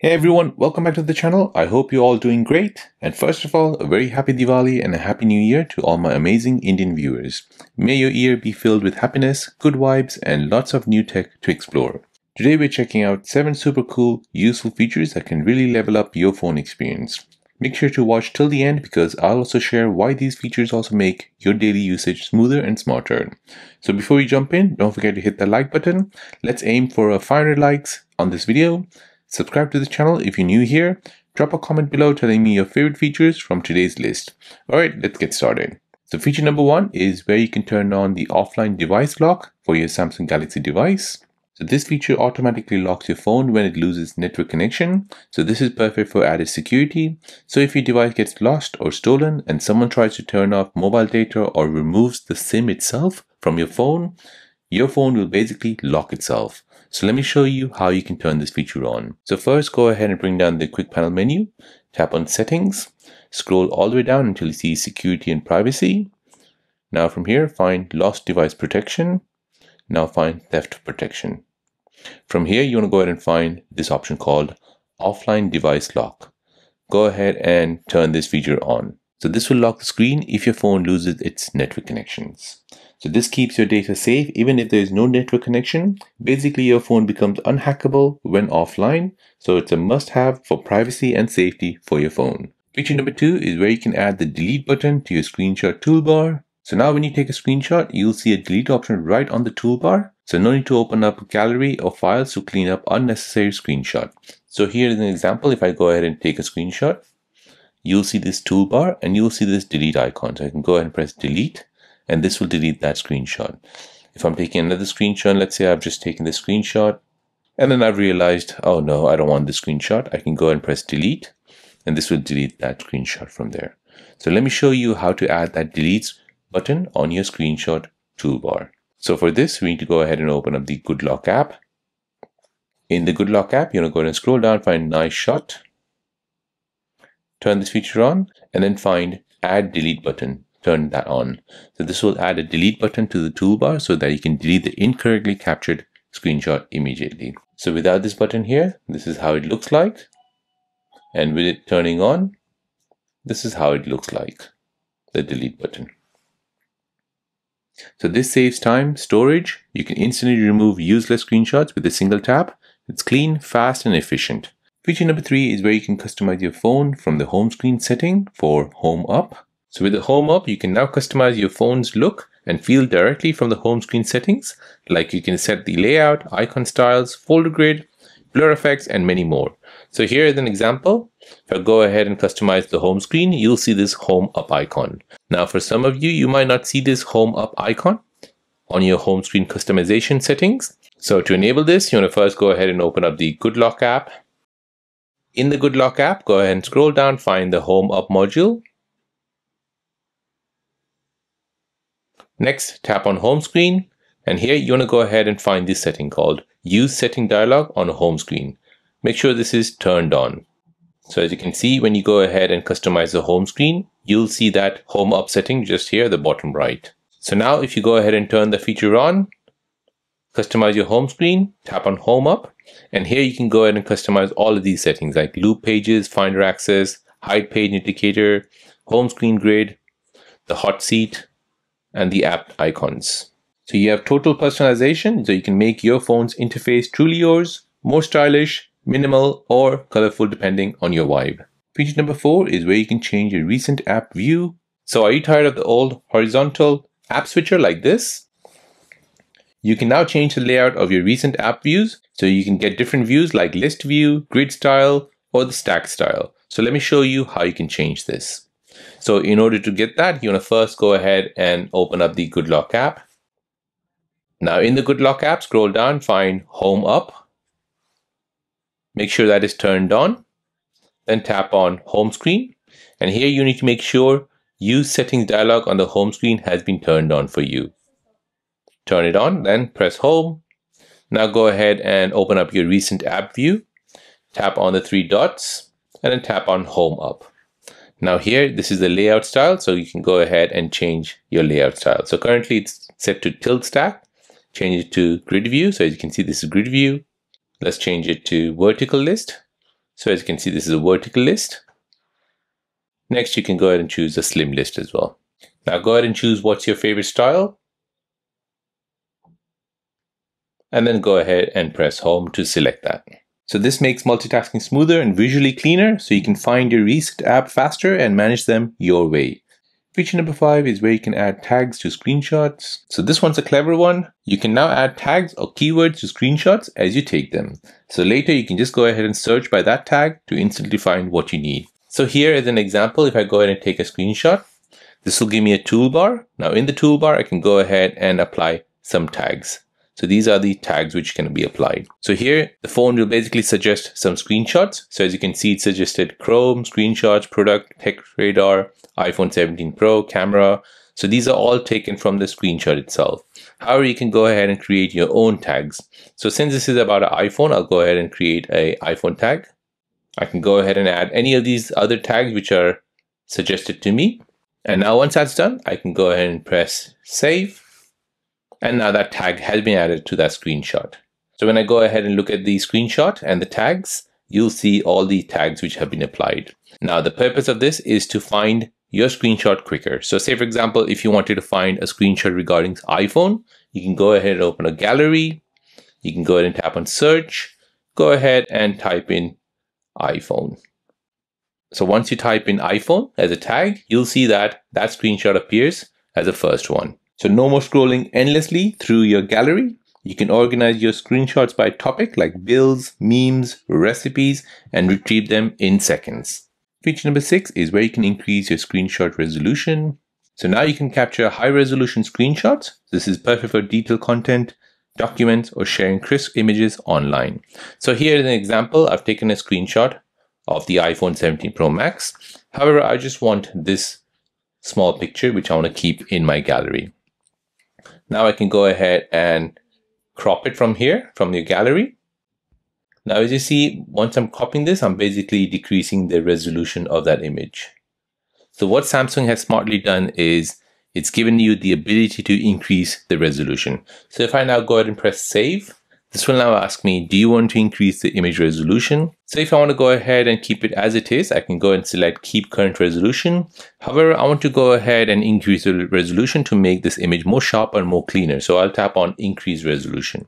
Hey everyone, welcome back to the channel. I hope you're all doing great. And first of all, a very happy Diwali and a happy new year to all my amazing Indian viewers. May your year be filled with happiness, good vibes, and lots of new tech to explore. Today we're checking out 7 super cool, useful features that can really level up your phone experience. Make sure to watch till the end because I'll also share why these features also make your daily usage smoother and smarter. So before we jump in, don't forget to hit the like button. Let's aim for a 500 likes on this video Subscribe to this channel if you're new here. Drop a comment below telling me your favorite features from today's list. Alright, let's get started. So feature number one is where you can turn on the offline device lock for your Samsung Galaxy device. So this feature automatically locks your phone when it loses network connection. So this is perfect for added security. So if your device gets lost or stolen and someone tries to turn off mobile data or removes the SIM itself from your phone, your phone will basically lock itself. So let me show you how you can turn this feature on. So first go ahead and bring down the quick panel menu, tap on settings, scroll all the way down until you see security and privacy. Now from here, find lost device protection. Now find theft protection. From here, you want to go ahead and find this option called offline device lock. Go ahead and turn this feature on. So this will lock the screen if your phone loses its network connections. So this keeps your data safe even if there is no network connection. Basically, your phone becomes unhackable when offline. So it's a must have for privacy and safety for your phone. Feature number two is where you can add the delete button to your screenshot toolbar. So now when you take a screenshot, you'll see a delete option right on the toolbar. So no need to open up a gallery or files to clean up unnecessary screenshot. So here is an example. If I go ahead and take a screenshot, you'll see this toolbar and you'll see this delete icon. So I can go ahead and press delete and this will delete that screenshot. If I'm taking another screenshot, let's say I've just taken this screenshot and then I've realized, oh no, I don't want this screenshot. I can go and press delete and this will delete that screenshot from there. So let me show you how to add that delete button on your screenshot toolbar. So for this, we need to go ahead and open up the GoodLock app. In the GoodLock app, you want to go ahead and scroll down, find Nice Shot, turn this feature on, and then find Add Delete button turn that on. So this will add a delete button to the toolbar so that you can delete the incorrectly captured screenshot immediately. So without this button here, this is how it looks like. And with it turning on, this is how it looks like, the delete button. So this saves time, storage. You can instantly remove useless screenshots with a single tap. It's clean, fast, and efficient. Feature number three is where you can customize your phone from the home screen setting for home up. So with the home up, you can now customize your phone's look and feel directly from the home screen settings, like you can set the layout, icon styles, folder grid, blur effects, and many more. So here is an example. If I go ahead and customize the home screen, you'll see this home up icon. Now for some of you, you might not see this home up icon on your home screen customization settings. So to enable this, you want to first go ahead and open up the GoodLock app. In the GoodLock app, go ahead and scroll down, find the home up module Next, tap on home screen. And here you want to go ahead and find this setting called use setting dialog on a home screen. Make sure this is turned on. So as you can see, when you go ahead and customize the home screen, you'll see that home up setting just here, the bottom right. So now if you go ahead and turn the feature on, customize your home screen, tap on home up, and here you can go ahead and customize all of these settings like loop pages, finder access, hide page indicator, home screen grid, the hot seat, and the app icons. So you have total personalization, so you can make your phone's interface truly yours, more stylish, minimal, or colorful depending on your vibe. Feature number four is where you can change your recent app view. So are you tired of the old horizontal app switcher like this? You can now change the layout of your recent app views so you can get different views like list view, grid style, or the stack style. So let me show you how you can change this. So in order to get that, you want to first go ahead and open up the GoodLock app. Now in the GoodLock app, scroll down, find Home Up. Make sure that is turned on. Then tap on Home Screen. And here you need to make sure Use Settings dialog on the home screen has been turned on for you. Turn it on, then press Home. Now go ahead and open up your recent app view. Tap on the three dots and then tap on Home Up. Now here, this is the layout style, so you can go ahead and change your layout style. So currently it's set to tilt stack, change it to grid view. So as you can see, this is grid view. Let's change it to vertical list. So as you can see, this is a vertical list. Next, you can go ahead and choose a slim list as well. Now go ahead and choose what's your favorite style. And then go ahead and press home to select that. So this makes multitasking smoother and visually cleaner so you can find your recent app faster and manage them your way. Feature number five is where you can add tags to screenshots. So this one's a clever one. You can now add tags or keywords to screenshots as you take them. So later you can just go ahead and search by that tag to instantly find what you need. So here is an example. If I go ahead and take a screenshot, this will give me a toolbar. Now in the toolbar, I can go ahead and apply some tags. So these are the tags which can be applied. So here, the phone will basically suggest some screenshots. So as you can see, it suggested Chrome, screenshots, product, tech radar, iPhone 17 Pro, camera. So these are all taken from the screenshot itself. However, you can go ahead and create your own tags. So since this is about an iPhone, I'll go ahead and create a iPhone tag. I can go ahead and add any of these other tags which are suggested to me. And now once that's done, I can go ahead and press save. And now that tag has been added to that screenshot. So when I go ahead and look at the screenshot and the tags, you'll see all the tags which have been applied. Now the purpose of this is to find your screenshot quicker. So say for example, if you wanted to find a screenshot regarding iPhone, you can go ahead and open a gallery. You can go ahead and tap on search. Go ahead and type in iPhone. So once you type in iPhone as a tag, you'll see that that screenshot appears as the first one. So no more scrolling endlessly through your gallery. You can organize your screenshots by topic like bills, memes, recipes, and retrieve them in seconds. Feature number six is where you can increase your screenshot resolution. So now you can capture high resolution screenshots. This is perfect for detailed content, documents, or sharing crisp images online. So here is an example. I've taken a screenshot of the iPhone 17 Pro Max. However, I just want this small picture, which I want to keep in my gallery. Now I can go ahead and crop it from here, from your gallery. Now, as you see, once I'm copying this, I'm basically decreasing the resolution of that image. So what Samsung has smartly done is it's given you the ability to increase the resolution. So if I now go ahead and press save, this will now ask me, do you want to increase the image resolution? So if I want to go ahead and keep it as it is, I can go and select keep current resolution. However, I want to go ahead and increase the resolution to make this image more sharp and more cleaner. So I'll tap on increase resolution.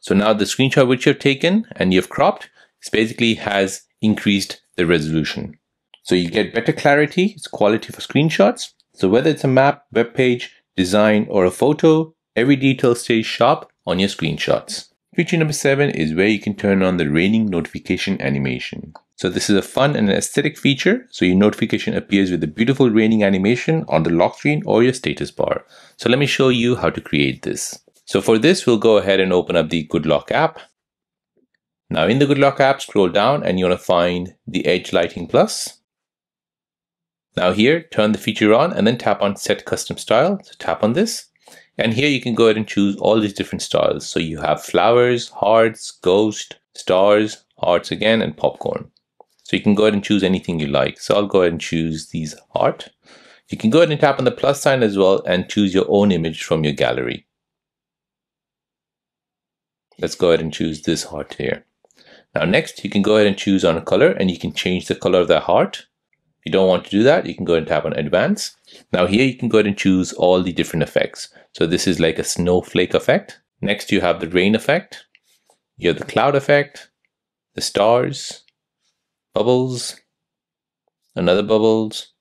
So now the screenshot which you've taken and you've cropped, basically has increased the resolution. So you get better clarity, it's quality for screenshots. So whether it's a map, web page, design, or a photo, every detail stays sharp on your screenshots. Feature number seven is where you can turn on the raining notification animation. So this is a fun and aesthetic feature. So your notification appears with a beautiful raining animation on the lock screen or your status bar. So let me show you how to create this. So for this, we'll go ahead and open up the GoodLock app. Now in the GoodLock app, scroll down and you want to find the Edge Lighting Plus. Now here, turn the feature on and then tap on Set Custom Style. So tap on this. And here you can go ahead and choose all these different styles. So you have flowers, hearts, ghost, stars, hearts again, and popcorn. So you can go ahead and choose anything you like. So I'll go ahead and choose these heart. You can go ahead and tap on the plus sign as well and choose your own image from your gallery. Let's go ahead and choose this heart here. Now next, you can go ahead and choose on a color and you can change the color of that heart. If you don't want to do that, you can go and tap on advanced. Now here you can go ahead and choose all the different effects. So this is like a snowflake effect. Next you have the rain effect. You have the cloud effect, the stars, bubbles, another bubbles,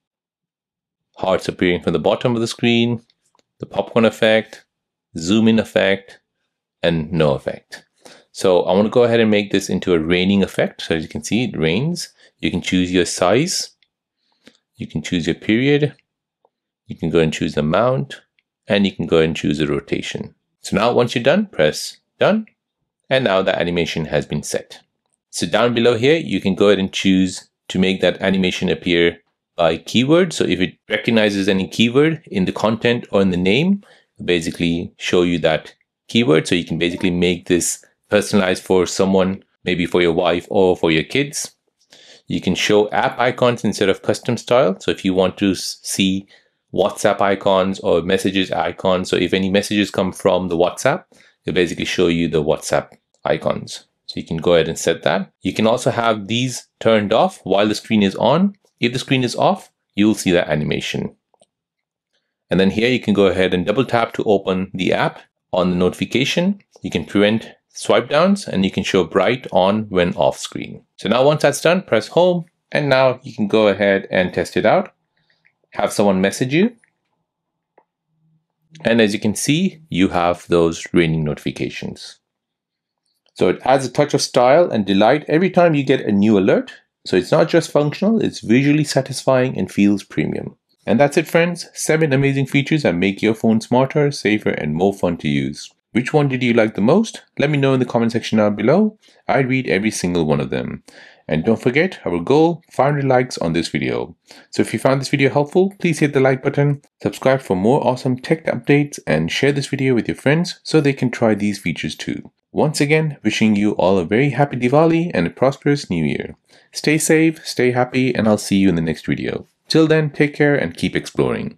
hearts appearing from the bottom of the screen, the popcorn effect, zoom in effect, and no effect. So I want to go ahead and make this into a raining effect. So as you can see, it rains. You can choose your size. You can choose your period. You can go and choose the amount and you can go and choose the rotation. So now once you're done, press done. And now the animation has been set. So down below here, you can go ahead and choose to make that animation appear by keyword. So if it recognizes any keyword in the content or in the name, basically show you that keyword. So you can basically make this personalized for someone, maybe for your wife or for your kids. You can show app icons instead of custom style. So if you want to see WhatsApp icons or messages icons. So if any messages come from the WhatsApp, it'll basically show you the WhatsApp icons. So you can go ahead and set that. You can also have these turned off while the screen is on. If the screen is off, you'll see that animation. And then here you can go ahead and double tap to open the app on the notification. You can prevent swipe downs and you can show bright on when off screen. So now once that's done, press home and now you can go ahead and test it out. Have someone message you. And as you can see, you have those raining notifications. So it adds a touch of style and delight every time you get a new alert. So it's not just functional, it's visually satisfying and feels premium. And that's it friends, 7 amazing features that make your phone smarter, safer and more fun to use. Which one did you like the most? Let me know in the comment section down below. I read every single one of them. And don't forget our goal 500 likes on this video. So if you found this video helpful, please hit the like button, subscribe for more awesome tech updates and share this video with your friends so they can try these features too. Once again, wishing you all a very happy Diwali and a prosperous new year. Stay safe, stay happy and I'll see you in the next video. Till then, take care and keep exploring.